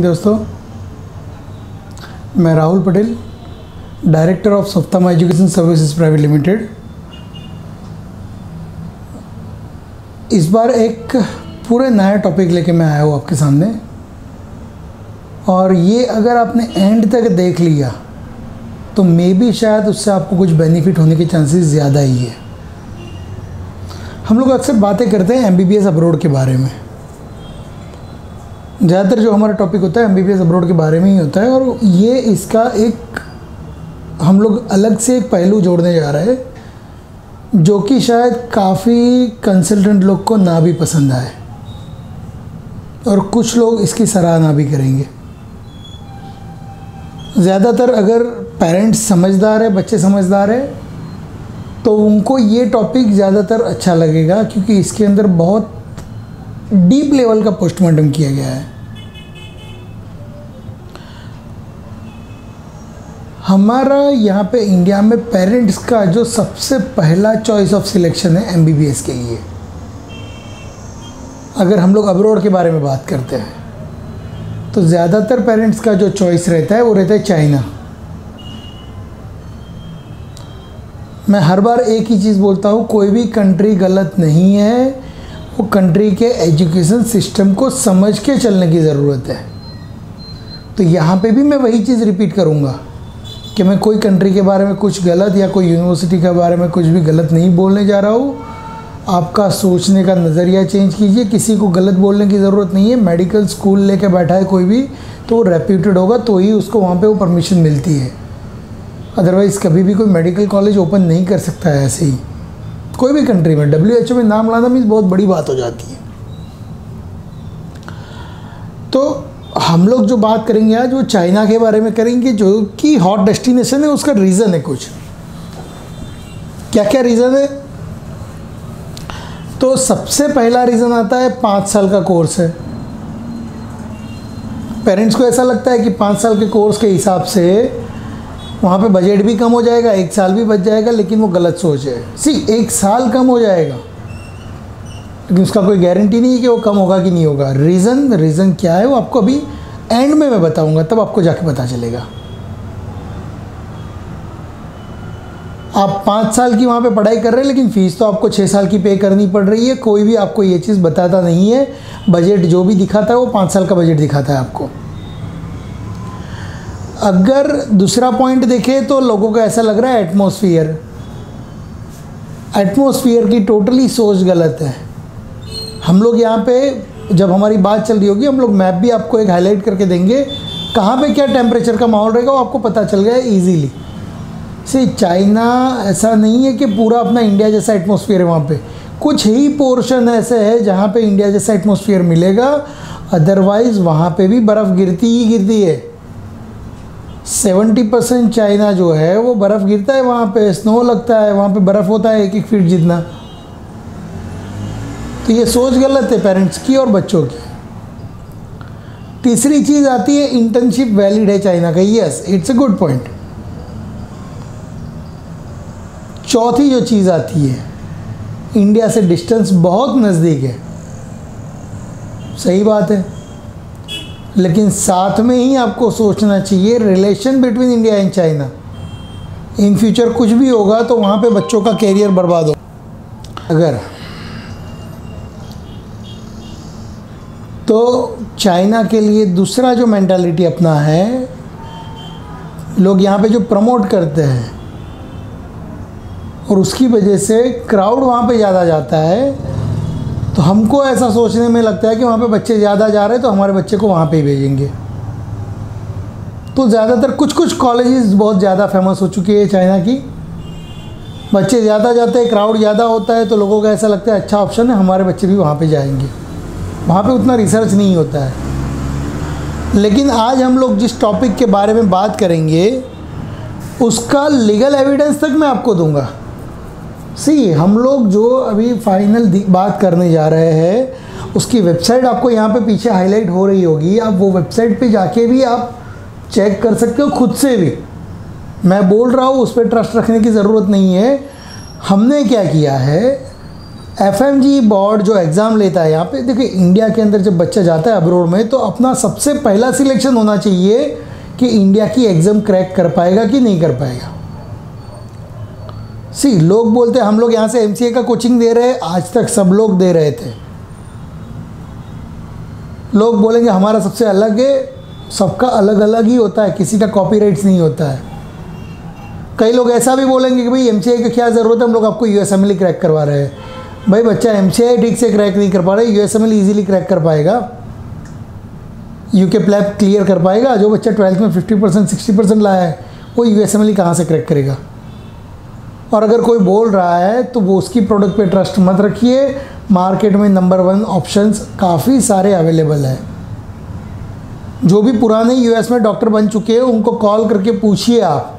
दोस्तों, मैं Rahul Patel director of Saptama education services private limited इस बार एक पूरे नया टॉपिक लेके मैं आया हूँ आपके सामने। और ये अगर आपने एंड तक देख लिया तो मे भी शायद उससे आपको कुछ बेनिफिट होने के चांसेस ज़्यादा ही है। हम लोग अक्सर बातें करते हैं M B B S abroad के बारे में। ज़्यादातर जो हमारा टॉपिक होता है एम बी अब्रोड के बारे में ही होता है और ये इसका एक, हम लोग अलग से एक पहलू जोड़ने जा रहे हैं, जो कि शायद काफ़ी कंसल्टेंट लोग को ना भी पसंद आए और कुछ लोग इसकी सराहना भी करेंगे। ज़्यादातर अगर पेरेंट्स समझदार है, बच्चे समझदार है तो उनको ये टॉपिक ज़्यादातर अच्छा लगेगा, क्योंकि इसके अंदर बहुत डीप लेवल का पोस्टमार्टम किया गया है। हमारा यहाँ पे इंडिया में पेरेंट्स का जो सबसे पहला चॉइस ऑफ़ सिलेक्शन है एमबीबीएस के लिए। अगर हम लोग अब्रोड के बारे में बात करते हैं तो ज़्यादातर पेरेंट्स का जो चॉइस रहता है, वो रहता है चाइना मैं हर बार एक ही चीज़ बोलता हूँ, कोई भी कंट्री गलत नहीं है वो कंट्री के एजुकेशन सिस्टम को समझ के चलने की ज़रूरत है। तो यहाँ पे भी मैं वही चीज़ रिपीट करूँगा कि मैं कोई कंट्री के बारे में कुछ गलत या कोई यूनिवर्सिटी के बारे में कुछ भी गलत नहीं बोलने जा रहा हूँ। आपका सोचने का नज़रिया चेंज कीजिए, किसी को गलत बोलने की ज़रूरत नहीं है। मेडिकल स्कूल लेके बैठा है कोई भी तो वो रेप्यूटेड होगा तो ही उसको वहाँ पे वो परमिशन मिलती है। अदरवाइज़ कभी भी कोई मेडिकल कॉलेज ओपन नहीं कर सकता है ऐसे ही। कोई भी कंट्री में डब्ल्यू एच ओ में नाम लाना मीन्स बहुत बड़ी बात हो जाती है। तो हम लोग जो बात करेंगे आज, वो चाइना के बारे में करेंगे, जो कि हॉट डेस्टिनेशन है, उसका रीज़न है कुछ। क्या क्या रीज़न है? तो सबसे पहला रीज़न आता है, पाँच साल का कोर्स है। पेरेंट्स को ऐसा लगता है कि पाँच साल के कोर्स के हिसाब से वहाँ पे बजट भी कम हो जाएगा, एक साल भी बच जाएगा, लेकिन वो गलत सोच है। सी एक साल कम हो जाएगा। लेकिन उसका कोई गारंटी नहीं है कि वो कम होगा कि नहीं होगा। रीज़न रीज़न क्या है वो आपको अभी एंड में मैं बताऊँगा, तब आपको जाके पता चलेगा। आप पाँच साल की वहाँ पे पढ़ाई कर रहे हैं, लेकिन फ़ीस तो आपको छः साल की पे करनी पड़ रही है। कोई भी आपको ये चीज़ बताता नहीं है। बजट जो भी दिखाता है, वो पाँच साल का बजट दिखाता है आपको। अगर दूसरा पॉइंट देखें तो लोगों को ऐसा लग रहा है एटमोसफियर एटमोसफियर की टोटली सोच गलत है। हम लोग यहाँ पे, जब हमारी बात चल रही होगी, हम लोग मैप भी आपको एक हाईलाइट करके देंगे, कहाँ पे क्या टेम्परेचर का माहौल रहेगा वो आपको पता चल गया इजीली से चाइना ऐसा नहीं है कि पूरा अपना इंडिया जैसा एटमोसफियर है वहाँ पे। कुछ ही पोर्शन ऐसे है जहाँ पे इंडिया जैसा एटमोसफियर मिलेगा अदरवाइज़ वहाँ पे भी बर्फ़ गिरती ही गिरती है। सेवेंटी परसेंट चाइना जो है, वो बर्फ़ गिरता है वहाँ पे, स्नो लगता है, वहाँ पे बर्फ़ होता है एक एक फीट जितना। तो ये सोच गलत है पेरेंट्स की और बच्चों की। तीसरी चीज़ आती है इंटर्नशिप वैलिड है चाइना का। Yes it's a good point चौथी जो चीज़ आती है इंडिया से डिस्टेंस बहुत नज़दीक है। सही बात है। लेकिन साथ में ही आपको सोचना चाहिए relation between India and China in future कुछ भी होगा तो वहाँ पे बच्चों का कैरियर बर्बाद हो। अगर तो चाइना के लिए दूसरा जो मेंटालिटी अपना है, लोग यहाँ पे जो प्रमोट करते हैं, और उसकी वजह से क्राउड वहाँ पे ज़्यादा जाता है तो हमको ऐसा सोचने में लगता है कि वहाँ पे बच्चे ज़्यादा जा रहे हैं तो हमारे बच्चे को वहाँ पे ही भेजेंगे। तो ज़्यादातर कुछ कुछ कॉलेजेस बहुत ज़्यादा फ़ेमस हो चुकी है चाइना की। बच्चे ज़्यादा जाते हैं क्राउड ज़्यादा होता है तो लोगों का ऐसा लगता है अच्छा ऑप्शन है, हमारे बच्चे भी वहाँ पर जाएँगे। वहाँ पर उतना रिसर्च नहीं होता है। लेकिन आज हम लोग जिस टॉपिक के बारे में बात करेंगे, उसका लीगल एविडेंस तक मैं आपको दूँगा। सी हम लोग जो अभी फाइनल बात करने जा रहे हैं, उसकी वेबसाइट आपको यहाँ पे पीछे हाईलाइट हो रही होगी। आप वो वेबसाइट पे जाके भी आप चेक कर सकते हो खुद से भी। मैं बोल रहा हूँ, उस पर ट्रस्ट रखने की ज़रूरत नहीं है। हमने क्या किया है एफएमजी बोर्ड जो एग्ज़ाम लेता है यहाँ पे, देखिए इंडिया के अंदर जब बच्चा जाता है अब्रोड में तो अपना सबसे पहला सिलेक्शन होना चाहिए कि इंडिया की एग्ज़ाम क्रैक कर पाएगा कि नहीं कर पाएगा। सी लोग बोलते हम लोग यहाँ से एमसीए का कोचिंग दे रहे हैं, आज तक सब लोग दे रहे थे। लोग बोलेंगे, हमारा सबसे अलग है, सबका अलग अलग ही होता है, किसी का कॉपीराइट्स नहीं होता है। कई लोग ऐसा भी बोलेंगे कि भाई एम सी की क्या ज़रूरत है, हम लोग आपको यू एस क्रैक करवा रहे हैं। भाई बच्चा एम ठीक से क्रैक नहीं कर पा रहा यू एस ईजिली क्रैक कर पाएगा। यू के प्लैप क्लियर कर पाएगा, जो बच्चा ट्वेल्थ में फिफ्टी परसेंट सिक्सटी परसेंट लाया है, वो यू एस एम कहाँ से क्रैक करेगा? और अगर कोई बोल रहा है तो वो उसकी प्रोडक्ट पे ट्रस्ट मत रखिए। मार्केट में नंबर वन ऑप्शंस काफ़ी सारे अवेलेबल हैं। जो भी पुराने यूएस में डॉक्टर बन चुके हैं, उनको कॉल करके पूछिए आप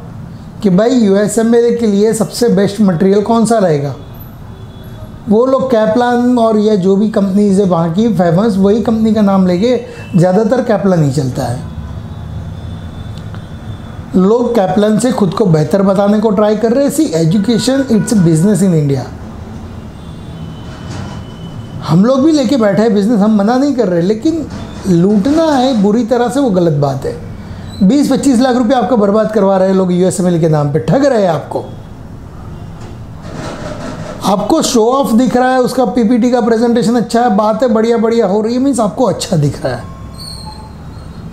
कि भाई यू के लिए सबसे बेस्ट मटेरियल कौन सा रहेगा? वो लोग कैपलान और या जो भी कंपनीज़ है वहाँ की फ़ेमस वही कंपनी का नाम लेके ज़्यादातर कैपलान ही चलता है। लोग कैपलान से खुद को बेहतर बताने को ट्राई कर रहे हैं। See education it's business in India हम लोग भी लेके बैठे हैं बिज़नेस हम मना नहीं कर रहे, लेकिन लूटना है, बुरी तरह से वो गलत बात है। 20-25 लाख रुपए आपका बर्बाद करवा रहे हैं लोग यूएसएमएल के नाम पे, ठग रहे हैं आपको। आपको शो ऑफ़ दिख रहा है, उसका पीपीटी का प्रेजेंटेशन अच्छा है, बात बढ़िया बढ़िया हो रही है मीन्स आपको अच्छा दिख रहा है।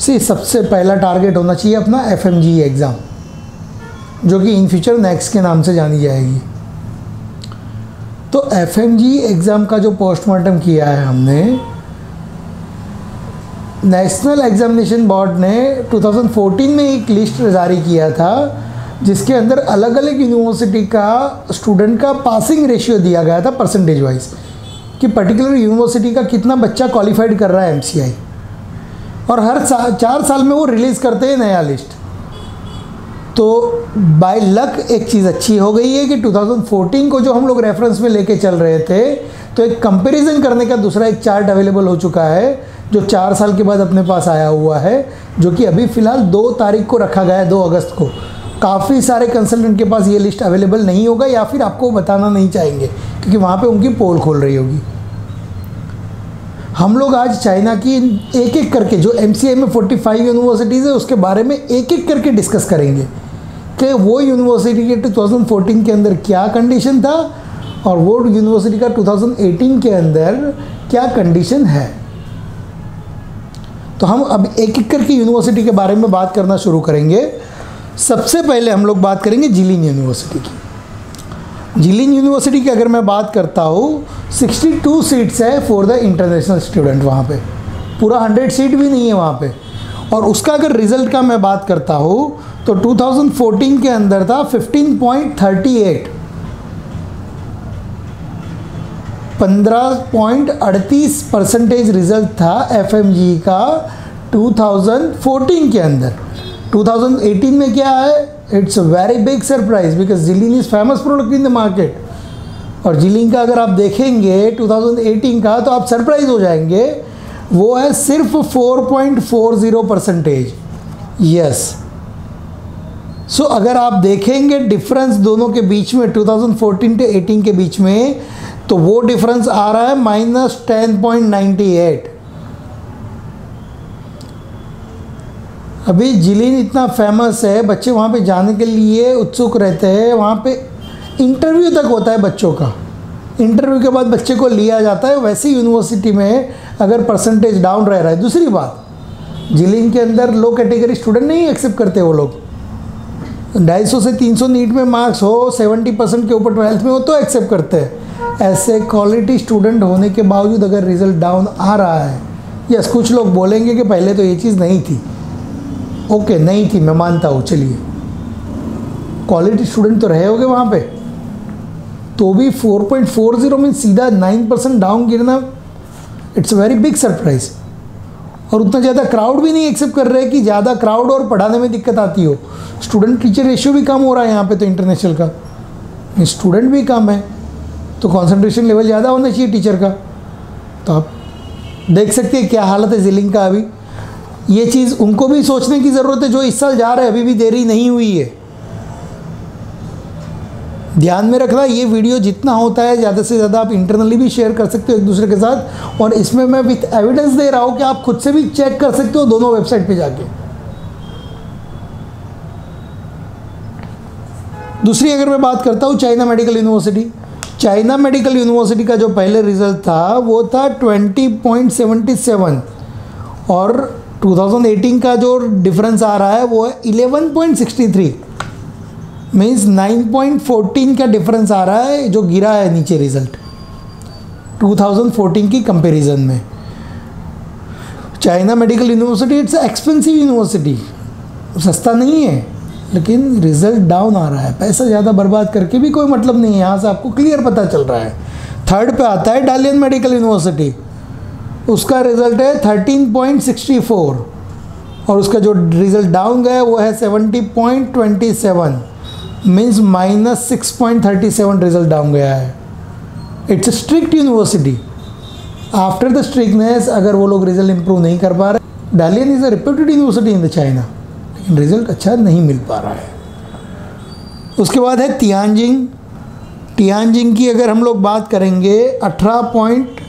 सी सबसे पहला टारगेट होना चाहिए अपना एफएमजी एग्ज़ाम जो कि इन फ्यूचर नेक्स्ट के नाम से जानी जाएगी। तो एफएमजी एग्ज़ाम का जो पोस्टमार्टम किया है हमने नेशनल एग्जामिनेशन बोर्ड ने 2014 में एक लिस्ट जारी किया था, जिसके अंदर अलग अलग यूनिवर्सिटी का स्टूडेंट का पासिंग रेशियो दिया गया था परसेंटेज वाइज कि पर्टिकुलर यूनिवर्सिटी का कितना बच्चा क्वालिफाइड कर रहा है एमसीआई और हर सा, चार साल में वो रिलीज़ करते हैं नया लिस्ट। तो बाय लक एक चीज़ अच्छी हो गई है कि 2014 को जो हम लोग रेफरेंस में लेके चल रहे थे तो एक कंपैरिजन करने का दूसरा एक चार्ट अवेलेबल हो चुका है जो चार साल के बाद अपने पास आया हुआ है जो कि अभी फ़िलहाल दो तारीख को रखा गया है दो अगस्त को। काफ़ी सारे कंसल्टेंट के पास ये लिस्ट अवेलेबल नहीं होगा या फिर आपको बताना नहीं चाहेंगे क्योंकि वहाँ पे उनकी पोल खोल रही होगी। हम लोग आज चाइना की एक एक करके, जो एम सी में 45 यूनिवर्सिटीज़ है, उसके बारे में एक एक करके डिस्कस करेंगे कि वो यूनिवर्सिटी के 2014 के अंदर क्या कंडीशन था और वो यूनिवर्सिटी का 2018 के अंदर क्या कंडीशन है। तो हम अब एक एक करके यूनिवर्सिटी के बारे में बात करना शुरू करेंगे। सबसे पहले हम लोग बात करेंगे जिलिन यूनिवर्सिटी की। जिलिन यूनिवर्सिटी की अगर मैं बात करता हूँ 62 सीट्स है फॉर द इंटरनेशनल स्टूडेंट वहाँ पे। पूरा 100 सीट भी नहीं है वहाँ पे। और उसका अगर रिज़ल्ट का मैं बात करता हूँ तो 2014 के अंदर था 15.38 पंद्रह पॉइंट अड़तीस परसेंटेज रिज़ल्ट था एफएमजी का 2014 के अंदर। 2018 में क्या है? It's a very big surprise because Jilin is famous product in the market और जिलिन का अगर आप देखेंगे 2018 का तो आप सरप्राइज़ हो जाएँगे। वो है सिर्फ़ 4.40 परसेंटेज यस सो अगर आप देखेंगे डिफरेंस दोनों के बीच में 2014 टू 18 के बीच में तो वो डिफरेंस आ रहा है minus ten point ninety eight अभी जिलीन इतना फ़ेमस है, बच्चे वहाँ पे जाने के लिए उत्सुक रहते हैं, वहाँ पे इंटरव्यू तक होता है बच्चों का। इंटरव्यू के बाद बच्चे को लिया जाता है, वैसी यूनिवर्सिटी में अगर परसेंटेज डाउन रह रहा है। दूसरी बात, जिलिन के अंदर लो कैटेगरी स्टूडेंट नहीं एक्सेप्ट करते वो लोग। ढाई सौ से तीन सौ नीट में मार्क्स हो सेवेंटी परसेंट के ऊपर ट्वेल्थ में हो तो एक्सेप्ट करते हैं। ऐसे क्वालिटी स्टूडेंट होने के बावजूद अगर रिज़ल्ट डाउन आ रहा है यस कुछ लोग बोलेंगे कि पहले तो ये चीज़ नहीं थी। ओके, नहीं थी मैं मानता हूँ, चलिए। क्वालिटी स्टूडेंट तो रहे होगे वहाँ पे। तो भी 4.40 में सीधा 9 परसेंट डाउन गिरना it's a very big surprise और उतना ज़्यादा क्राउड भी नहीं एक्सेप्ट कर रहे कि ज़्यादा क्राउड और पढ़ाने में दिक्कत आती हो। स्टूडेंट टीचर रेशियो भी कम हो रहा है यहाँ पे तो इंटरनेशनल का। स्टूडेंट भी कम है तो कंसंट्रेशन लेवल ज़्यादा होना चाहिए टीचर का। तो आप देख सकते हैं क्या हालत है जिलिंग का अभी। ये चीज़ उनको भी सोचने की ज़रूरत है, जो इस साल जा रहे हैं, अभी भी देरी नहीं हुई है। ध्यान में रखना, ये वीडियो जितना होता है, ज़्यादा से ज़्यादा आप इंटरनली भी शेयर कर सकते हो एक दूसरे के साथ। और इसमें मैं विथ एविडेंस दे रहा हूँ कि आप खुद से भी चेक कर सकते हो दोनों वेबसाइट पे जाके। दूसरी अगर मैं बात करता हूँ, China medical university. China medical university का जो पहले रिज़ल्ट था, वो था 20.77 और 2018 का जो डिफरेंस आ रहा है, वो है 11.63 मीन्स 9.14 का डिफरेंस आ रहा है, जो गिरा है नीचे रिज़ल्ट 2014 की कंपैरिजन में. China medical university it's expensive university सस्ता नहीं है, लेकिन रिज़ल्ट डाउन आ रहा है. पैसा ज़्यादा बर्बाद करके भी कोई मतलब नहीं है, यहाँ से आपको क्लियर पता चल रहा है. थर्ड पे आता है डालियन मेडिकल यूनिवर्सिटी उसका रिज़ल्ट है थर्टीन पॉइंट सिक्सटी फोर और उसका जो रिज़ल्ट डाउन गया वो है seventy point twenty seven means minus six point thirty seven result down गया है। It's a strict university after the strictness अगर वो लोग रिज़ल्ट इंप्रूव नहीं कर पा रहे Dalian is a reputed university in the China लेकिन रिज़ल्ट अच्छा नहीं मिल पा रहा है। उसके बाद है तियानजिंग तियानजिंग की अगर हम लोग बात करेंगे, अठारह point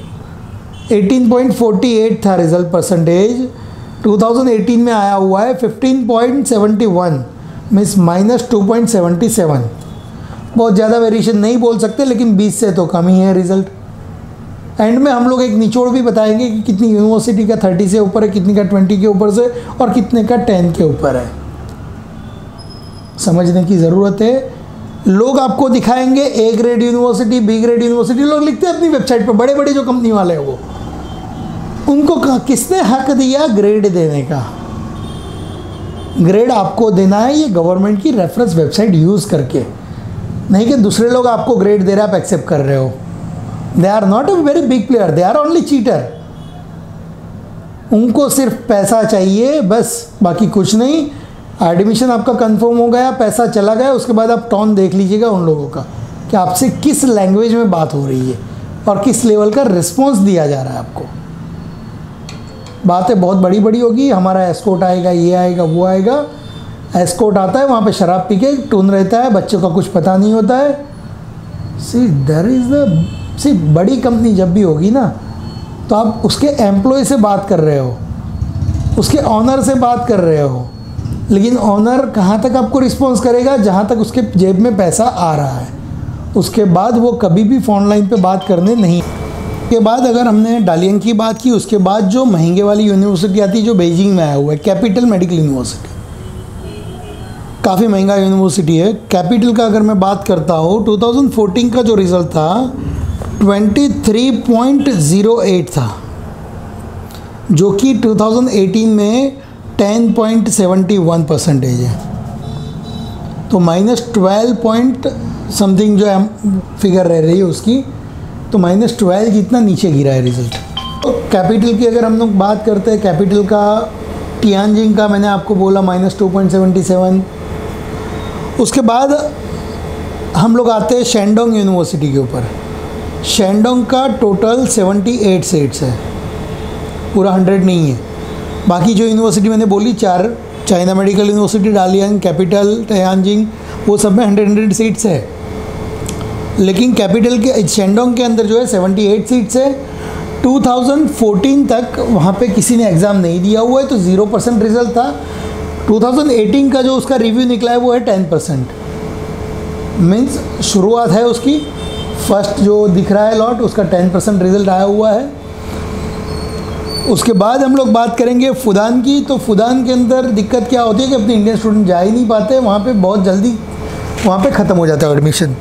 eighteen point forty eight था रिज़ल्ट परसेंटेज। 2018 में आया हुआ है 15.71 means minus two point seventy seven. बहुत ज़्यादा वेरिएशन नहीं बोल सकते, लेकिन 20 से तो कम ही है रिज़ल्ट। एंड में हम लोग एक निचोड़ भी बताएँगे कि कितनी यूनिवर्सिटी का 30 से ऊपर है, कितनी का 20 के ऊपर से, और कितने का 10 के ऊपर है। समझने की ज़रूरत है। लोग आपको दिखाएँगे A grade university B grade university लोग लिखते हैं अपनी वेबसाइट पर बड़े बड़े जो कंपनी वाले हैं वो। उनको किसने हक दिया ग्रेड देने का? ग्रेड आपको देना है, ये गवर्नमेंट की रेफरेंस वेबसाइट यूज़ करके। नहीं कि दूसरे लोग आपको ग्रेड दे रहे आप एक्सेप्ट कर रहे हो। They are not a very big player they are only cheater उनको सिर्फ़ पैसा चाहिए, बस, बाकी कुछ नहीं। एडमिशन आपका कंफर्म हो गया, पैसा चला गया, उसके बाद आप टॉन देख लीजिएगा उन लोगों का कि आपसे किस लैंग्वेज में बात हो रही है और किस लेवल का रिस्पॉन्स दिया जा रहा है आपको। बातें बहुत बड़ी बड़ी होगी, हमारा एस्कोट आएगा, ये आएगा, वो आएगा एस्कोट आता है, वहाँ पे शराब पी के टून रहता है, बच्चों का कुछ पता नहीं होता है। सी देर इज़ द सी बड़ी कंपनी जब भी होगी ना तो आप उसके एम्प्लॉय से बात कर रहे हो, उसके ऑनर से बात कर रहे हो लेकिन ऑनर कहाँ तक आपको रिस्पॉन्स करेगा? जहाँ तक उसके जेब में पैसा आ रहा है। उसके बाद वो कभी भी फ़ोन लाइन पे बात करने नहीं। के बाद अगर हमने डालियन की बात की, उसके बाद जो महँगे वाली यूनिवर्सिटी आती है, जो बेजिंग में आया हुआ है कैपिटल मेडिकल यूनिवर्सिटी काफ़ी महँगा यूनिवर्सिटी है। कैपिटल का अगर मैं बात करता हूँ 2014 का जो रिज़ल्ट था 23.08 था। जो कि 2018 में 10.71 परसेंटेज है। तो माइनस ट्वेल्व पॉइंट समथिंग जो है फिगर रह रही है उसकी तो माइनस ट्वेल्व जितना नीचे गिरा है रिज़ल्ट तो कैपिटल की अगर हम लोग बात करते हैं कैपिटल का टियानजिंग का मैंने आपको बोला minus two point seventy seven उसके बाद हम लोग आते हैं शेंडोंग यूनिवर्सिटी के ऊपर। शेंडोंग का टोटल सेवेंटी एट सीट्स है। पूरा हंड्रेड नहीं है। बाकी जो यूनिवर्सिटी मैंने बोली, चार, China medical university Dalian capital Tianjin वो सब में हंड्रेड हंड्रेड सीट्स है। लेकिन कैपिटल के, शेंडोंग के अंदर जो है 78 सीट्स है। 2014 तक वहाँ पे किसी ने एग्ज़ाम नहीं दिया हुआ है तो ज़ीरो परसेंट रिज़ल्ट था। 2018 का जो उसका रिव्यू निकला है, वो है 10 परसेंट मीन्स शुरुआत है उसकी। फ़र्स्ट जो दिख रहा है लॉट उसका 10 परसेंट रिज़ल्ट आया हुआ है। उसके बाद हम लोग बात करेंगे फुदान की। तो फुदान के अंदर दिक्कत क्या होती है कि अपने इंडियन स्टूडेंट जा ही नहीं पाते, वहाँ पे बहुत जल्दी वहाँ पे ख़त्म हो जाता है एडमिशन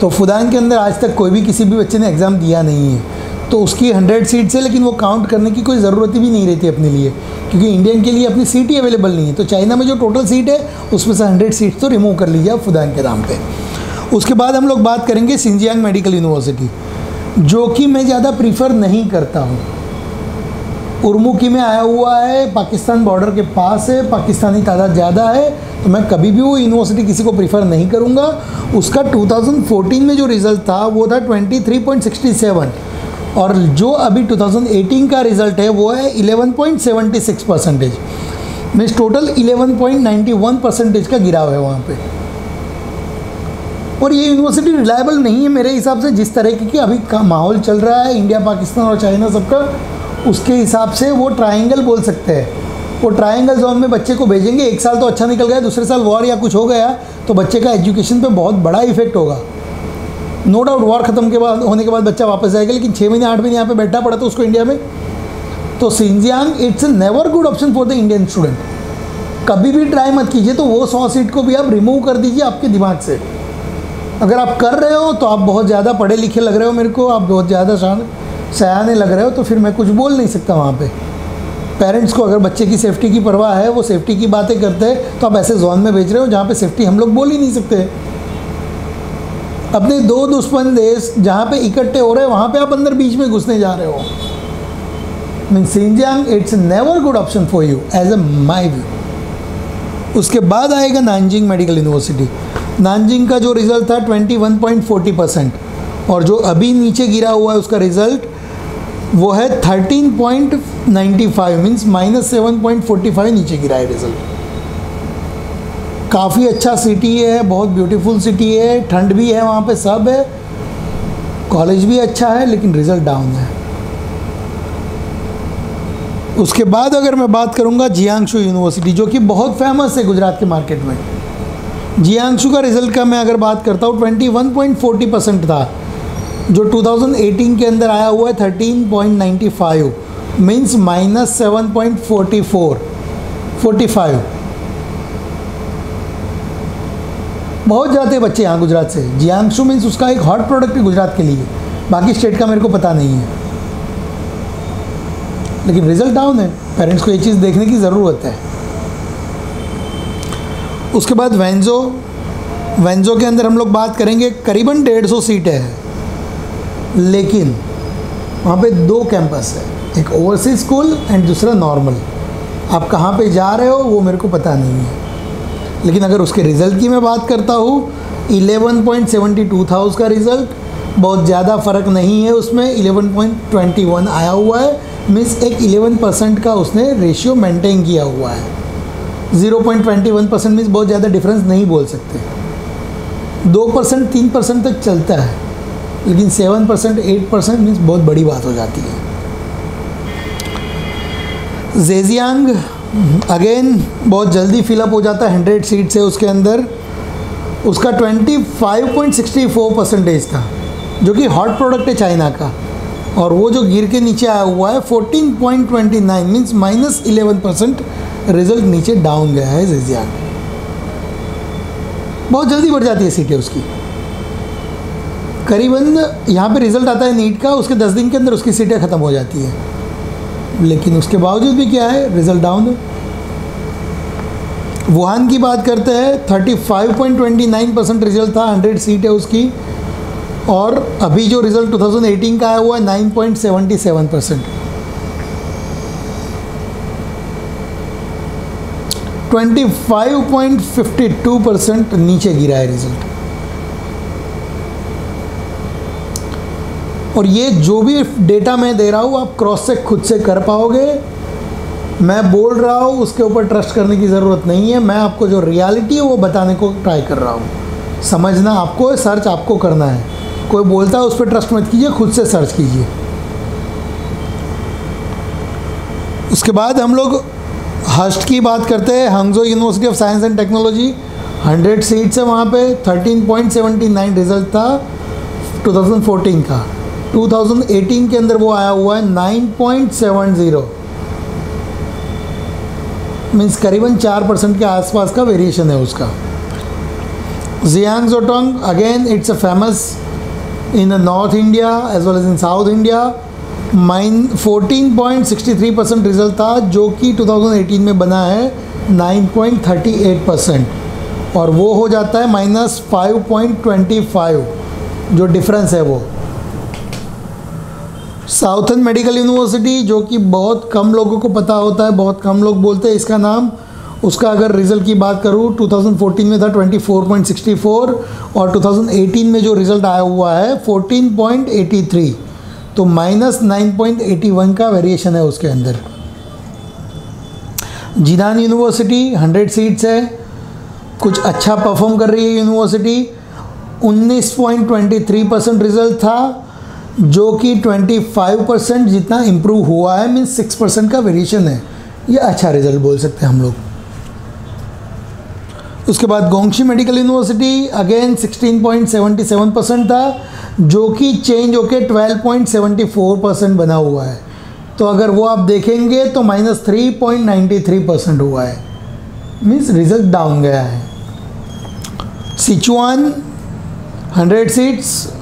तो फुदान के अंदर आज तक कोई भी किसी भी बच्चे ने एग्ज़ाम दिया नहीं है। तो उसकी हंड्रेड सीट्स है, लेकिन वो काउंट करने की कोई ज़रूरत भी नहीं रहती अपने लिए, क्योंकि इंडियन के लिए अपनी सीट ही अवेलेबल नहीं है। तो चाइना में जो टोटल सीट है, उसमें से हंड्रेड सीट्स तो रिमूव कर लीजिए आप फुदान के नाम पर उसके बाद हम लोग बात करेंगे सिंजियांग मेडिकल यूनिवर्सिटी जो कि मैं ज़्यादा प्रीफर नहीं करता हूँ। उर्मुकी में आया हुआ है, पाकिस्तान बॉर्डर के पास है, पाकिस्तानी तादाद ज़्यादा है तो मैं कभी भी वो यूनिवर्सिटी किसी को प्रीफर नहीं करूँगा। उसका 2014 में जो रिज़ल्ट था, वो था 23.67 और जो अभी 2018 का रिज़ल्ट है, वो है 11.76 परसेंटेज मीन्स टोटल 11.91 परसेंटेज का गिराव है वहाँ पे। और ये यूनिवर्सिटी रिलायबल नहीं है मेरे हिसाब से, जिस तरह की अभी का माहौल चल रहा है इंडिया पाकिस्तान और चाइना सबका, उसके हिसाब से वो ट्राइंगल बोल सकते हैं। वो ट्राइंगल जोन में बच्चे को भेजेंगे, एक साल तो अच्छा निकल गया, दूसरे साल वॉर या कुछ हो गया तो बच्चे का एजुकेशन पे बहुत बड़ा इफ़ेक्ट होगा। नो डाउट वॉर ख़त्म के बाद, होने के बाद बच्चा वापस जाएगा, लेकिन छः महीने, आठ महीने यहाँ पे बैठा पड़ा तो उसको इंडिया में। तो Xinjiang it's never good option for the Indian student कभी भी ट्राई मत कीजिए तो वो सौ सीट को भी आप रिमूव कर दीजिए आपके दिमाग से। अगर आप कर रहे हो तो आप बहुत ज़्यादा पढ़े लिखे लग रहे हो मेरे को, आप बहुत ज़्यादा शान सयाने लग रहे हो तो फिर मैं कुछ बोल नहीं सकता वहाँ पे। पेरेंट्स को अगर बच्चे की सेफ्टी की परवाह है, वो सेफ्टी की बातें करते हैं तो आप ऐसे जोन में भेज रहे हो जहाँ पे सेफ्टी हम लोग बोल ही नहीं सकते। अपने दो दुश्मन देश जहाँ पे इकट्ठे हो रहे हैं, वहाँ पे आप अंदर बीच में घुसने जा रहे हो। Mean Xinjiang it's never good option for you as a my view उसके बाद आएगा नानजिंग मेडिकल यूनिवर्सिटी नानजिंग का जो रिज़ल्ट था 21.40 परसेंट। और जो अभी नीचे गिरा हुआ है उसका रिज़ल्ट, वो है 13.95 पॉइंट मीन्स माइनस सेवन नीचे गिरा है रिज़ल्ट। काफ़ी अच्छा सिटी है, बहुत ब्यूटीफुल सिटी है, ठंड भी है वहाँ पे, सब है। कॉलेज भी अच्छा है, लेकिन रिज़ल्ट डाउन है। उसके बाद अगर मैं बात करूँगा जियांगशु यूनिवर्सिटी, जो कि बहुत फ़ेमस है गुजरात के मार्केट में। जियांगशु का रिज़ल्ट का मैं अगर बात करता हूँ 21.40 परसेंट था, जो 2018 के अंदर आया हुआ है 13.95 means minus seven point forty four forty five बहुत जाते बच्चे यहाँ गुजरात से। जियांगशु मीन्स उसका एक हॉट प्रोडक्ट है गुजरात के लिए बाकी स्टेट का मेरे को पता नहीं है। लेकिन रिज़ल्ट डाउन है। पेरेंट्स को ये चीज़ देखने की ज़रूरत है। उसके बाद वेंजो वेंजो के अंदर हम लोग बात करेंगे, करीबन डेढ़ सौ सीटें हैं। लेकिन, वहाँ पे दो कैंपस है, एक ओवरसीज स्कूल एंड दूसरा नॉर्मल आप कहाँ पे जा रहे हो, वो मेरे को पता नहीं है। लेकिन अगर उसके रिज़ल्ट की मैं बात करता हूँ 11.72 था उसका रिज़ल्ट बहुत ज़्यादा फ़र्क नहीं है उसमें 11.21 आया हुआ है। मीन्स एक 11 परसेंट का उसने रेशियो मेंटेन किया हुआ है। 0.21 परसेंट मीन्स बहुत ज़्यादा डिफरेंस नहीं बोल सकते। दो परसेंट तीन परसेंट तक चलता है, लेकिन seven percent eight percent means बहुत बड़ी बात हो जाती है। जेजियांग अगेन बहुत जल्दी फिलअप हो जाता है हंड्रेड सीट्स है उसके अंदर। उसका 25.64 परसेंटेज था, जो कि हॉट प्रोडक्ट है चाइना का। और वो जो गिर के नीचे आया हुआ है 14.29 means minus eleven percent result नीचे डाउन गया है जेजियान बहुत जल्दी बढ़ जाती है सीटें उसकी। करीबन यहाँ पे रिज़ल्ट आता है नीट का, उसके दस दिन के अंदर उसकी सीटें ख़त्म हो जाती है। लेकिन उसके बावजूद भी क्या है रिज़ल्ट डाउन है। वुहान की बात करते हैं 35.29 परसेंट रिज़ल्ट था 100 सीट है उसकी। और अभी जो रिज़ल्ट 2018 का आया हुआ है 9.77 percent twenty five point fifty two percent नीचे गिरा है रिज़ल्ट और ये जो भी डेटा मैं दे रहा हूँ, आप क्रॉस चेक खुद से कर पाओगे। मैं बोल रहा हूँ, उसके ऊपर ट्रस्ट करने की ज़रूरत नहीं है। मैं आपको जो रियलिटी है, वो बताने को ट्राई कर रहा हूँ। समझना आपको है सर्च आपको करना है। कोई बोलता है उस पर ट्रस्ट मत कीजिए, खुद से सर्च कीजिए। उसके बाद हम लोग हस्ट की बात करते हैं Hangzhou university of science and technology 100 seats है वहाँ पे 13.79 रिज़ल्ट था 2014 का। 2018 के अंदर वो आया हुआ है 9.70 मीन्स करीबन चार परसेंट के आसपास का वेरिएशन है उसका। Jiang जोटोंग again it's a famous in north India as well as in south India mine 14.63 percent result था जो कि 2018 में बना है 9.38 परसेंट और वो हो जाता है माइनस 5.25 जो डिफरेंस है वो। साउथन मेडिकल यूनिवर्सिटी जो कि बहुत कम लोगों को पता होता है, बहुत कम लोग बोलते हैं, इसका नाम उसका अगर रिज़ल्ट की बात करूँ 2014 में था 24.64 और 2018 में जो रिज़ल्ट आया हुआ है 14.83 तो माइनस नाइन का वेरिएशन है उसके अंदर। जिनान यूनिवर्सिटी 100 सीट्स है, कुछ अच्छा परफॉर्म कर रही है यूनिवर्सिटी 19.23 परसेंट रिज़ल्ट था, जो कि 25 परसेंट जितना इम्प्रूव हुआ है मीन्स 6 परसेंट का वेरिएशन है। ये अच्छा रिज़ल्ट बोल सकते हैं हम लोग। उसके बाद Guangxi medical university, again 16.77 percent था, जो कि चेंज होके 12.74 परसेंट बना हुआ है। तो अगर वो आप देखेंगे तो minus three point ninety three percent हुआ है। मीन्स रिज़ल्ट डाउन गया है। सिचुआन 100 सीट्स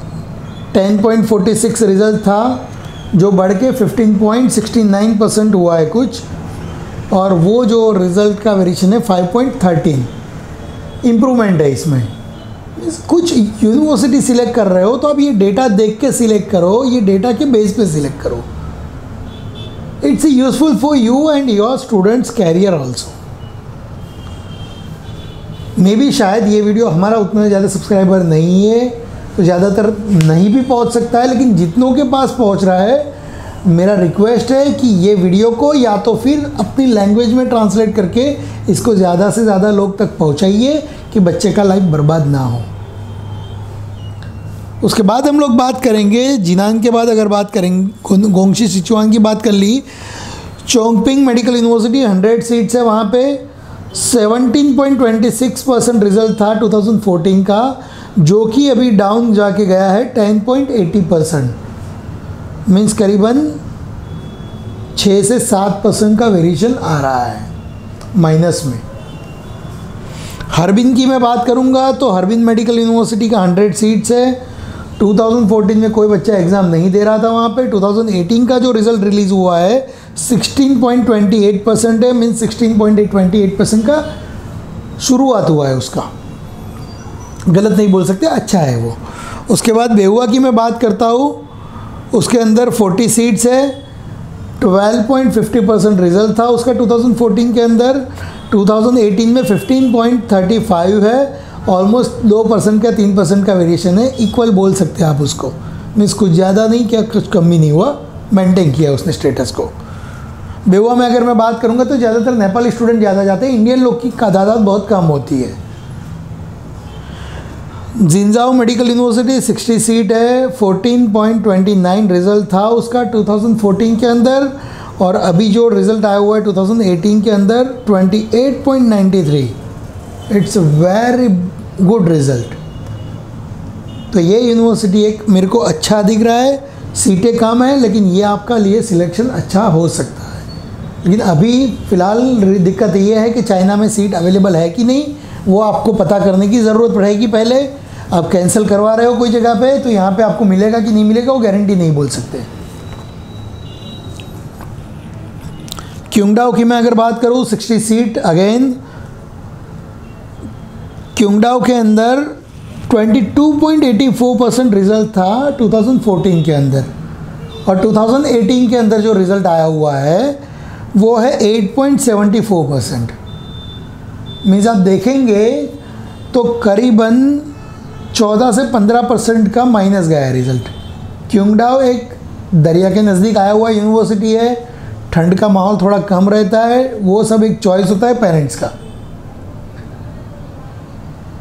10.46 रिज़ल्ट था, जो बढ़ के 15.69 परसेंट हुआ है कुछ, और वो जो रिज़ल्ट का वेरिएशन है 5.13 इम्प्रूवमेंट है इसमें। कुछ यूनिवर्सिटी सिलेक्ट कर रहे हो तो आप ये डेटा देख के सिलेक्ट करो, ये डेटा के बेस पे सिलेक्ट करो। It's useful for you and your students career also maybe शायद ये वीडियो हमारा उतना ज़्यादा सब्सक्राइबर नहीं है तो ज़्यादातर नहीं भी पहुँच सकता है, लेकिन जितनों के पास पहुँच रहा है मेरा रिक्वेस्ट है कि ये वीडियो को या तो फिर अपनी लैंग्वेज में ट्रांसलेट करके इसको ज़्यादा से ज़्यादा लोग तक पहुँचाइए कि बच्चे का लाइफ बर्बाद ना हो। उसके बाद हम लोग बात करेंगे जिनान के बाद अगर बात करेंगे गोंगशी सिचुआन की बात कर ली, चोंगपिंग मेडिकल यूनिवर्सिटी 100 सीट्स है वहाँ पे 17.26 परसेंट रिज़ल्ट था 2014 का, जो कि अभी डाउन जाके गया है 10.80 परसेंट। मीन्स करीबन छः से सात परसेंट का वेरिएशन आ रहा है, माइनस में। हरबिन की मैं बात करूँगा तो हरबिन मेडिकल यूनिवर्सिटी का 100 सीट्स है। 2014 में कोई बच्चा एग्ज़ाम नहीं दे रहा था वहाँ पे। 2018 का जो रिज़ल्ट रिलीज़ हुआ है 16.28 परसेंट है मीन 16.28 परसेंट का शुरुआत हुआ है उसका। गलत नहीं बोल सकते अच्छा है वो। उसके बाद बेहुआ की मैं बात करता हूँ। उसके अंदर 40 सीट्स है 12.50 परसेंट रिज़ल्ट था उसका 2014 के अंदर 2018 में 15.35 है ऑलमोस्ट दो परसेंट का तीन परसेंट का वेरिएशन है इक्वल बोल सकते हैं आप उसको। मीन्स कुछ ज़्यादा नहीं क्या, कुछ कम नहीं हुआ मेंटेन किया उसने स्टेटस को। बेवा में अगर मैं बात करूँगा तो ज़्यादातर नेपाली स्टूडेंट ज़्यादा जाते हैं इंडियन लोग की तादाद बहुत कम होती है। जिंजाओ मेडिकल यूनिवर्सिटी 60 सीट है 14.29 रिज़ल्ट था उसका 2014 के अंदर, और अभी जो रिज़ल्ट आया हुआ है 2018 के अंदर 28.93 इट्स वेरी गुड रिज़ल्ट तो ये यूनिवर्सिटी एक मेरे को अच्छा दिख रहा है, सीटें कम है, लेकिन ये आपका लिए सिलेक्शन अच्छा हो सकता है। लेकिन अभी फ़िलहाल दिक्कत ये है कि चाइना में सीट अवेलेबल है कि नहीं, वो आपको पता करने की ज़रूरत पड़ेगी पहले आप कैंसिल करवा रहे हो कोई जगह पे तो यहाँ पे आपको मिलेगा कि नहीं मिलेगा, वो गारंटी नहीं बोल सकते। क्योंगडाओ की मैं अगर बात करूँ 60 सीट अगेन क्योंगडाओ के अंदर 22.84 परसेंट रिज़ल्ट था 2014 के अंदर। और 2018 के अंदर जो रिज़ल्ट आया हुआ है, वो है 8.74 परसेंट मीन्स आप देखेंगे तो करीबन 14 से 15 परसेंट का माइनस गया है रिज़ल्ट क्योंगडाओ एक दरिया के नज़दीक आया हुआ यूनिवर्सिटी है, ठंड का माहौल थोड़ा कम रहता है, वो सब एक चॉइस होता है पेरेंट्स का।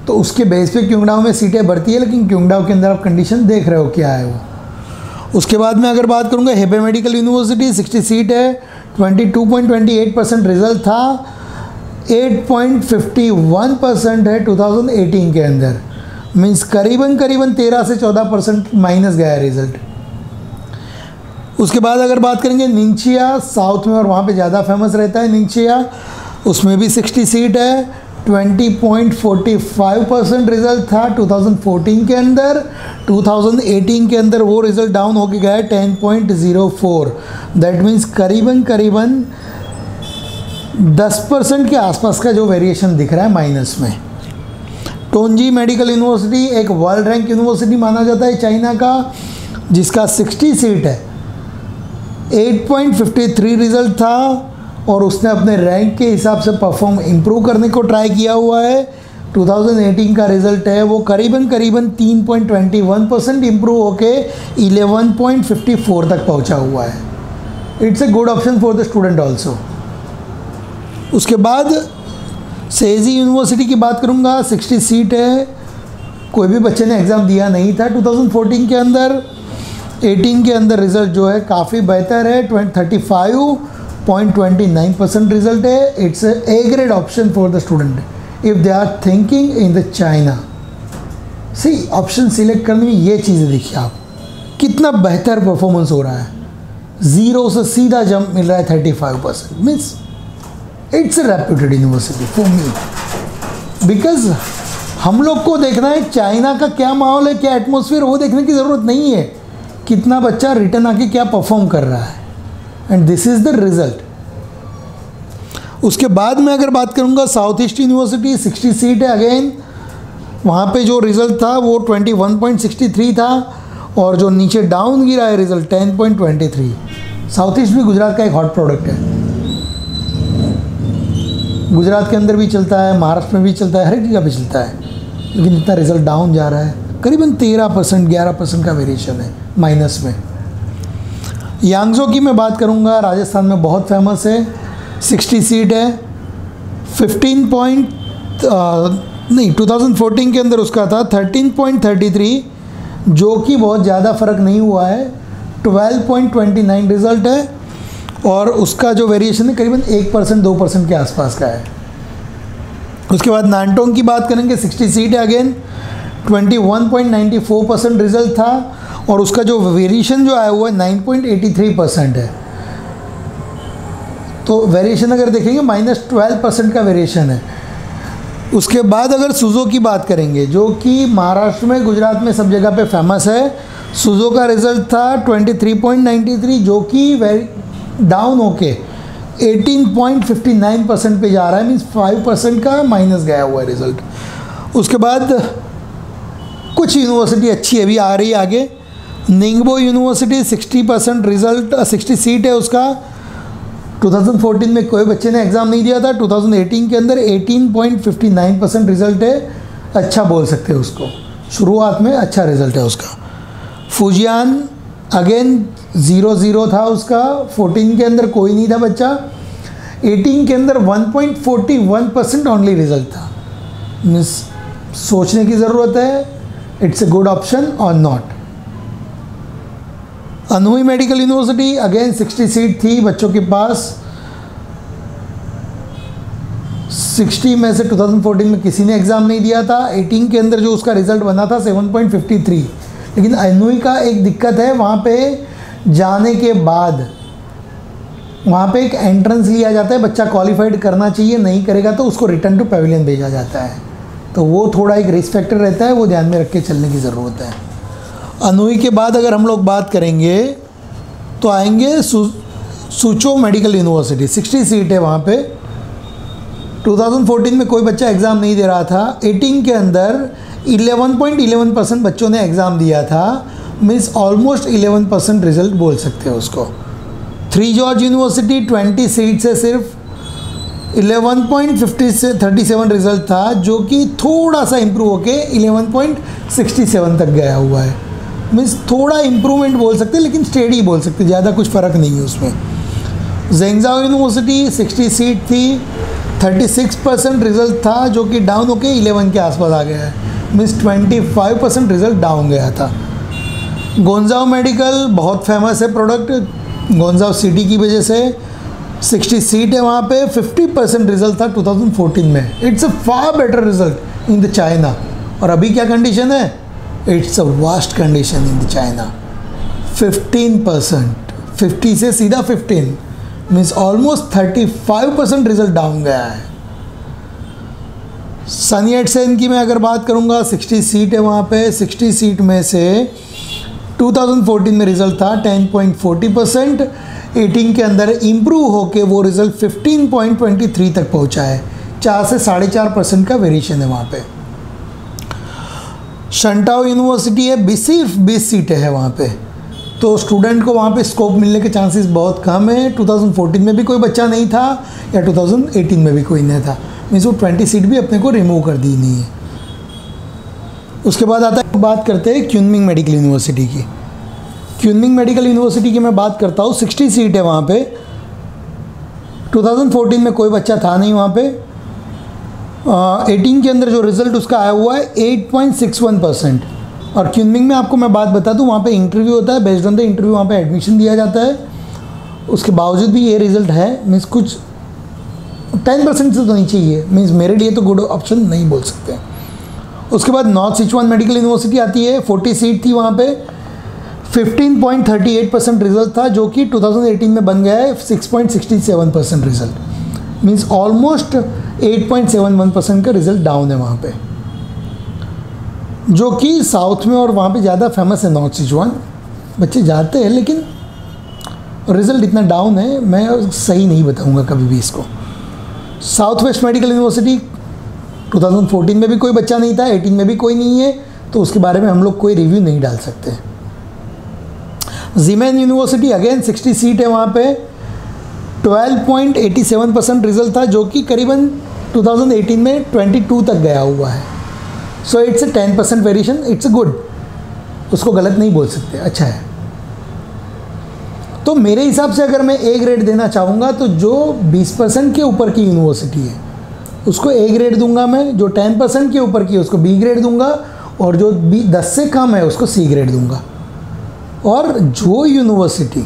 तो उसके बेस पे क्योंगडाओ में सीटें बढ़ती है, लेकिन क्योंगडाओ के अंदर आप कंडीशन देख रहे हो क्या है वो। उसके बाद में अगर बात करूँगा हेबे मेडिकल यूनिवर्सिटी 60 सीट है 22.28 परसेंट रिज़ल्ट था 8.51 परसेंट है 2018 के अंदर। मीन्स करीबन करीबन 13 से 14 परसेंट माइनस गया है रिज़ल्ट उसके बाद अगर बात करेंगे निंचिया साउथ में और वहाँ पे ज़्यादा फ़ेमस रहता है निंचिया, उसमें भी 60 सीट है 20.45 परसेंट रिज़ल्ट था 2014 के अंदर 2018 के अंदर वो रिज़ल्ट डाउन होके गया है 10.04 दैट मीन्स करीबन करीबन 10 परसेंट के आसपास का जो वेरिएशन दिख रहा है माइनस में. टोंजी मेडिकल यूनिवर्सिटी एक वर्ल्ड रैंक यूनिवर्सिटी माना जाता है चाइना का, जिसका 60 सीट है। 8.53 रिज़ल्ट था और उसने अपने रैंक के हिसाब से परफॉर्म इम्प्रूव करने को ट्राई किया हुआ है। 2018 का रिज़ल्ट है, वो करीबन करीबन 3.21 परसेंट इम्प्रूव होके 11.54 तक पहुँचा हुआ है। It's a good option for the student also उसके बाद सेजी यूनिवर्सिटी की बात करूँगा 60 सीट है। कोई भी बच्चे ने एग्ज़ाम दिया नहीं था। 2014 के अंदर 18 के अंदर रिज़ल्ट जो है काफ़ी बेहतर है। Thirty five point twenty nine percent result है it's a great option for the student if they are thinking in the China see option select करने में ये चीज़ें देखिए आप। कितना बेहतर परफॉर्मेंस हो रहा है। ज़ीरो से सीधा जंप मिल रहा है thirty five percent means it's reputed university for me because हम लोग को देखना है चाइना का क्या माहौल है, क्या एटमोसफियर वो देखने की ज़रूरत नहीं है कितना बच्चा रिटर्न आके क्या परफॉर्म कर रहा है। And this is the result उसके बाद में अगर बात करूँगा south east university sixty seat है अगेन वहाँ पे जो रिज़ल्ट था, वो twenty one point sixty three था और जो नीचे डाउन गिरा है result ten point twenty three south east भी गुजरात का एक हॉट प्रोडक्ट है। गुजरात के अंदर भी चलता है, महाराष्ट्र में भी चलता है, हर एक जगह पे चलता है। लेकिन इतना रिज़ल्ट डाउन जा रहा है, करीबन तेरह परसेंट ग्यारह परसेंट का वेरिएशन है माइनस में। यांगजो की मैं बात करूँगा, राजस्थान में बहुत फ़ेमस है सिक्सटी सीट है फिफ्टीन पॉइंट नहीं 2014 के अंदर उसका था 13.33 जो कि बहुत ज़्यादा फ़र्क नहीं हुआ है 12.29 रिज़ल्ट है और उसका जो वेरिएशन है करीबन एक परसेंट, दो परसेंट के आसपास का है। उसके बाद नानटोंग की बात करेंगे 60 सीट अगेन 21.94 परसेंट रिज़ल्ट था और उसका जो वेरिएशन जो आया हुआ है 9.83 परसेंट है। तो वेरिएशन अगर देखेंगे, माइनस ट्वेल्व परसेंट का वेरिएशन है। उसके बाद अगर सुजो की बात करेंगे, जो कि महाराष्ट्र में, गुजरात में सब जगह पे फ़ेमस है, सुजो का रिज़ल्ट था 23.93 जो कि डाउन होके 18.59 परसेंट पे जा रहा है मीन्स 5 परसेंट का माइनस गया हुआ है रिज़ल्ट उसके बाद कुछ यूनिवर्सिटी अच्छी अभी आ रही है आगे. Ningbo university 60 percent result 60 seat है उसका. 2014 में कोई बच्चे ने एग्ज़ाम नहीं दिया था. 2018 के अंदर 18.59 परसेंट रिज़ल्ट है. अच्छा बोल सकते हैं उसको. शुरुआत में अच्छा रिज़ल्ट है उसका. फुजियान अगेन ज़ीरो ज़ीरो था उसका 14 के अंदर कोई नहीं था बच्चा। 18 के अंदर 1.41 परसेंट ऑनली रिज़ल्ट था। मीन्स सोचने की ज़रूरत है इट्स ए गुड ऑप्शन और not Anhui medical university again 60 seat थी बच्चों के पास। 60 में से 2014 में किसी ने एग्ज़ाम नहीं दिया था। 18 के अंदर जो उसका रिज़ल्ट बना था 7.53 लेकिन अनहुई का एक दिक्कत है वहाँ पे जाने के बाद वहाँ पे एक एंट्रेंस लिया जाता है बच्चा क्वालिफाइड करना चाहिए नहीं करेगा तो उसको रिटर्न टू पेविलियन भेजा जाता है। तो वो थोड़ा एक रिस्क फैक्टर रहता है वो ध्यान में रख के चलने की ज़रूरत है। अनुई के बाद अगर हम लोग बात करेंगे तो आएँगे सु, सूचो मेडिकल यूनिवर्सिटी 60 सीट है वहाँ पे। 2014 में कोई बच्चा एग्ज़ाम नहीं दे रहा था 18 के अंदर 11.11 परसेंट बच्चों ने एग्ज़ाम दिया था। मीन्स ऑलमोस्ट 11 परसेंट रिज़ल्ट बोल सकते हैं उसको। थ्री जॉर्ज यूनिवर्सिटी 20 सीट से सिर्फ़ 11.50 से 37 रिज़ल्ट था, जो कि थोड़ा सा इम्प्रूव होके 11.67 तक गया हुआ है। मीन्स थोड़ा इम्प्रूवमेंट बोल सकते हैं, लेकिन स्टेडी बोल सकते ज़्यादा कुछ फ़र्क नहीं है उसमें। जेंगजाओ यूनिवर्सिटी 60 सीट थी 36 परसेंट रिज़ल्ट था, जो कि डाउन होके 11 के आसपास आ गया है। मीन्स 25 परसेंट रिज़ल्ट डाउन गया था। गोंजाव मेडिकल बहुत फ़ेमस है प्रोडक्ट गोंजाव सिटी की वजह से 60 सीट है वहाँ पे 50 परसेंट रिज़ल्ट था 2014 में। It's a far better result in the China और अभी क्या कंडीशन है? It's a worst condition in the China 15 percent fifty से सीधा 15 means almost 35 percent result down गया है। सनी एट सेन की मैं अगर बात करूँगा 60 सीट है वहाँ पे। 60 सीट में से 2014 में रिज़ल्ट था 10.40 परसेंट एटीन के अंदर इम्प्रूव होके वो रिज़ल्ट 15.23 तक पहुँचा है। चार से साढ़े चार परसेंट का वेरिएशन है वहाँ पे। शंटाओ यूनिवर्सिटी है, बीस बीस सीटें हैं वहाँ पे। तो स्टूडेंट को वहाँ पे स्कोप मिलने के चांसेस बहुत कम है। 2014 में भी कोई बच्चा नहीं था या 2018 में भी कोई नहीं था। मीन्स वो 20 सीट भी अपने को रिमूव कर दी नहीं है। उसके बाद आता है, बात करते हैं क्यूनमिंग मेडिकल यूनिवर्सिटी की। क्यूनमिंग मेडिकल यूनिवर्सिटी की मैं बात करता हूँ सिक्सटी सीट है वहाँ पर टू में कोई बच्चा था नहीं वहाँ पर एटीन के अंदर जो रिज़ल्ट उसका आया हुआ है eight point six one percent और क्यूनमिंग में आपको मैं बात बता दूँ, वहाँ पे इंटरव्यू होता है बेस्ड ऑन द इंटरव्यू वहाँ पे एडमिशन दिया जाता है। उसके बावजूद भी ये रिज़ल्ट है मीन्स कुछ टेन परसेंट से तो नहीं चाहिए। मीन्स मेरे लिए तो गुड ऑप्शन नहीं बोल सकते। उसके बाद नॉर्थ सिचुआन मेडिकल यूनिवर्सिटी आती है फोर्टी सीट थी वहाँ पे। 15.38 परसेंट रिज़ल्ट था, जो कि 2018 में बन गया है 6.67 percent result means almost 8.71 percent का रिज़ल्ट डाउन है वहाँ पे। जो कि साउथ में और वहाँ पे ज़्यादा फ़ेमस है नॉर्थ सिचुआन बच्चे जाते हैं, लेकिन रिज़ल्ट इतना डाउन है, मैं सही नहीं बताऊँगा कभी भी इसको। साउथ वेस्ट मेडिकल यूनिवर्सिटी 2014 में भी कोई बच्चा नहीं था 18 में भी कोई नहीं है तो उसके बारे में हम लोग कोई रिव्यू नहीं डाल सकते। जीमैन यूनिवर्सिटी अगेन 60 सीट है वहाँ पे। 12.87 परसेंट रिज़ल्ट था, जो कि करीबन 2018 में 22 तक गया हुआ है। So it's a 10 percent variation it's a good उसको गलत नहीं बोल सकते अच्छा है। तो मेरे हिसाब से अगर मैं ए ग्रेड देना चाहूँगा तो जो 20 परसेंट के ऊपर की यूनिवर्सिटी है, उसको ए ग्रेड दूँगा मैं, जो 10 परसेंट के ऊपर की है, उसको बी ग्रेड दूँगा, और जो बी, दस से कम है, उसको सी ग्रेड दूँगा। और जो यूनिवर्सिटी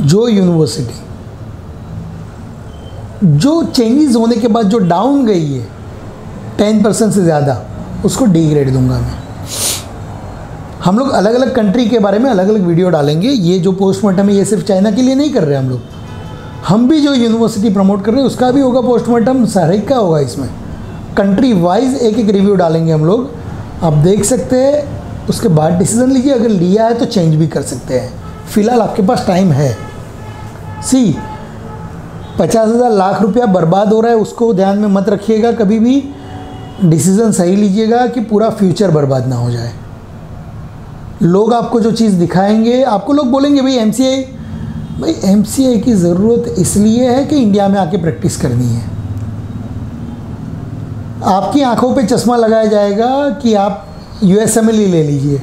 जो यूनिवर्सिटी जो चेंजेस होने के बाद जो डाउन गई है टेन परसेंट से ज़्यादा, उसको डी ग्रेड दूँगा मैं। हम लोग अलग अलग कंट्री के बारे में अलग अलग वीडियो डालेंगे। ये जो पोस्टमार्टम है, ये सिर्फ़ चाइना के लिए नहीं कर रहे हम लोग। हम भी जो यूनिवर्सिटी प्रमोट कर रहे हैं, उसका भी होगा पोस्टमार्टम सारे का होगा इसमें। कंट्री वाइज एक एक रिव्यू डालेंगे हम लोग। आप देख सकते हैं, उसके बाद डिसीज़न लीजिए, अगर लिया है तो चेंज भी कर सकते हैं। फ़िलहाल आपके पास टाइम है। सी पचास हज़ार लाख रुपया बर्बाद हो रहा है, उसको ध्यान में मत रखिएगा कभी भी। डिसीज़न सही लीजिएगा कि पूरा फ्यूचर बर्बाद ना हो जाए। लोग आपको जो चीज़ दिखाएँगे, आपको लोग बोलेंगे, भाई एम भाई एम की ज़रूरत इसलिए है कि इंडिया में आके प्रैक्टिस करनी है। आपकी आँखों पे चश्मा लगाया जाएगा कि आप यू एस ले लीजिए।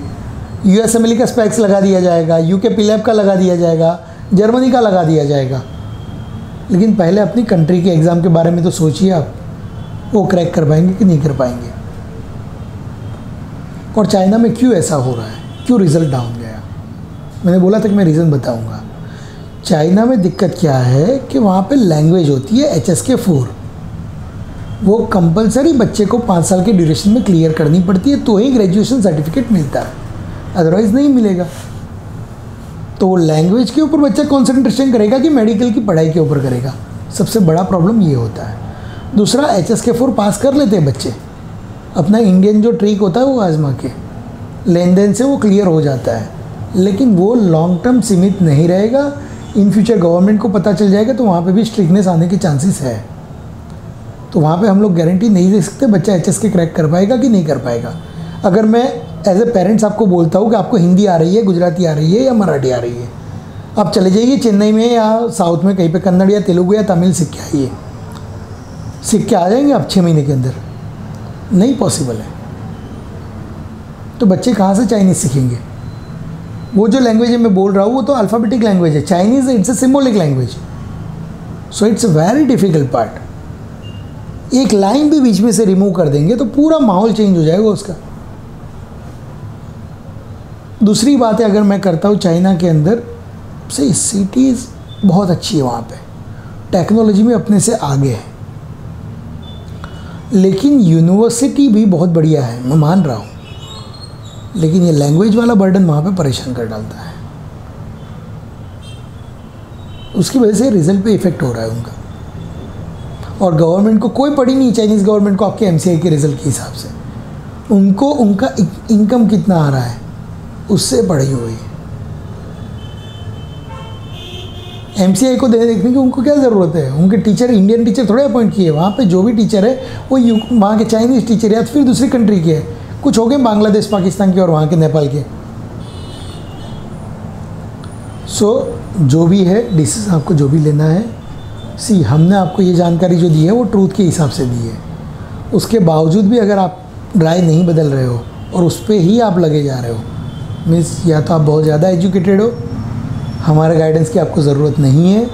यू एस का स्पैक्स लगा दिया जाएगा यू के का लगा दिया जाएगा जर्मनी का लगा दिया जाएगा। लेकिन पहले अपनी कंट्री के एग्ज़ाम के बारे में तो सोचिए आप, वो क्रैक कर पाएँगे कि नहीं कर पाएँगे? और चाइना में क्यों ऐसा हो रहा है? क्यों रिज़ल्ट डाउन गया? मैंने बोला था कि मैं रीज़न बताऊँगा। चाइना में दिक्कत क्या है कि वहाँ पे लैंग्वेज होती है एच एस के फोर वो कंपलसरी बच्चे को पाँच साल के ड्यूरेशन में क्लियर करनी पड़ती है तो ही ग्रेजुएशन सर्टिफिकेट मिलता है। अदरवाइज़ नहीं मिलेगा। तो लैंग्वेज के ऊपर बच्चा कॉन्सेंट्रेशन करेगा कि मेडिकल की पढ़ाई के ऊपर करेगा? सबसे बड़ा प्रॉब्लम ये होता है। दूसरा H S K four pass कर लेते हैं बच्चे। अपना इंडियन जो ट्रिक होता है वो आजमा के। लेन देन से वो क्लियर हो जाता है। लेकिन वो लॉन्ग टर्म सीमित नहीं रहेगा। इन फ्यूचर गवर्नमेंट को पता चल जाएगा तो वहाँ पे भी स्ट्रिकनेस आने के चांसेस है। तो वहाँ पे हम लोग गारंटी नहीं दे सकते, बच्चा एचएस के क्रैक कर पाएगा कि नहीं कर पाएगा। अगर मैं एज ए पेरेंट्स आपको बोलता हूँ कि आपको हिंदी आ रही है, गुजराती आ रही है या मराठी आ रही है, आप चले जाइए चेन्नई में या साउथ में, कहीं पे कन्नड़ या तेलुगु या तमिल सीख के आइए। सीख के आ जाएँगे आप छः महीने के अंदर। नहीं पॉसिबल है। तो बच्चे कहाँ से चाइनीज़ सीखेंगे? वो जो लैंग्वेज मैं बोल रहा हूँ, वो तो अल्फ़ाबेटिक लैंग्वेज है। Chinese it's a symbolic language so it's a very difficult part एक लाइन भी बीच में से रिमूव कर देंगे तो पूरा माहौल चेंज हो जाएगा उसका। दूसरी बात है, अगर मैं करता हूँ चाइना के अंदर से सिटीज़ बहुत अच्छी है वहाँ पे। टेक्नोलॉजी में अपने से आगे है। लेकिन यूनिवर्सिटी भी बहुत बढ़िया है, मैं मान रहा हूँ। लेकिन ये लैंग्वेज वाला बर्डन वहाँ पे परेशान कर डालता है। उसकी वजह से रिज़ल्ट पे इफ़ेक्ट हो रहा है उनका। और गवर्नमेंट को कोई पड़ी नहीं चाइनीज़ गवर्नमेंट को आपके एम के रिज़ल्ट के हिसाब से। उनको, उनका इनकम कितना आ रहा है, उससे पढ़ी हुई है। एम को दे, देखने की उनको क्या ज़रूरत है? उनके टीचर इंडियन टीचर थोड़े अपॉइंट किए, वहाँ पे जो भी टीचर है, वो वहाँ के चाइनीज़ टीचर या फिर दूसरी कंट्री के है। कुछ हो गए बांग्लादेश पाकिस्तान के और वहाँ के नेपाल के? सो so, जो भी है डिसीज़न आपको जो भी लेना है सी हमने आपको ये जानकारी जो दी है वो ट्रूथ के हिसाब से दी है। उसके बावजूद भी अगर आप राय नहीं बदल रहे हो और उस पर ही आप लगे जा रहे हो मीन्स या तो आप बहुत ज़्यादा एजुकेटेड हो हमारे गाइडेंस की आपको ज़रूरत नहीं है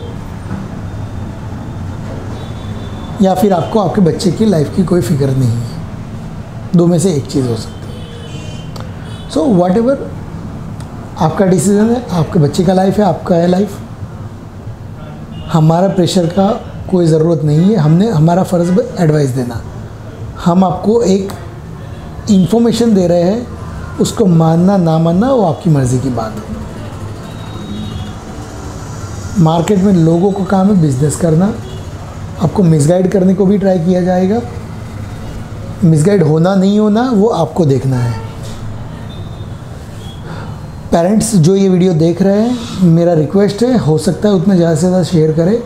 या फिर आपको आपके बच्चे की लाइफ की कोई फ़िक्र नहीं है। दो में से एक चीज़ हो सकती है। सो वाट एवर आपका डिसीज़न है, आपके बच्चे का लाइफ है, आपका है लाइफ हमारा प्रेशर का कोई ज़रूरत नहीं है, हमने हमारा फ़र्ज़ एडवाइस देना। हम आपको एक इंफॉर्मेशन दे रहे हैं, उसको मानना, ना मानना, वो आपकी मर्ज़ी की बात है। मार्केट में लोगों को काम है बिज़नेस करना। आपको मिसगाइड करने को भी ट्राई किया जाएगा। मिसगाइड होना नहीं होना, वो आपको देखना है। पेरेंट्स जो ये वीडियो देख रहे हैं, मेरा रिक्वेस्ट है, हो सकता है उतना ज़्यादा से ज़्यादा शेयर करें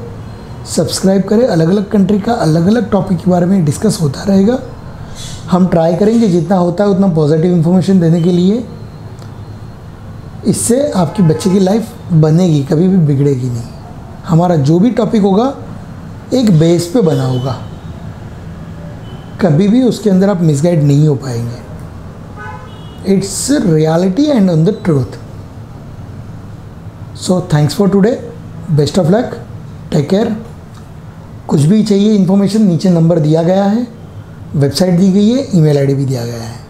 सब्सक्राइब करें अलग अलग कंट्री का अलग अलग टॉपिक के बारे में डिस्कस होता रहेगा। हम ट्राई करेंगे, जितना होता है उतना पॉजिटिव इन्फॉर्मेशन देने के लिए। इससे आपकी बच्चे की लाइफ बनेगी, कभी भी बिगड़ेगी नहीं। हमारा जो भी टॉपिक होगा, एक बेस पे बना होगा। कभी भी उसके अंदर आप मिसगाइड नहीं हो पाएँगे। It's reality and on the truth so thanks for today best of luck take care कुछ भी चाहिए इन्फॉर्मेशन नीचे नंबर दिया गया है। वेबसाइट दी गई है ईमेल आईडी भी दिया गया है।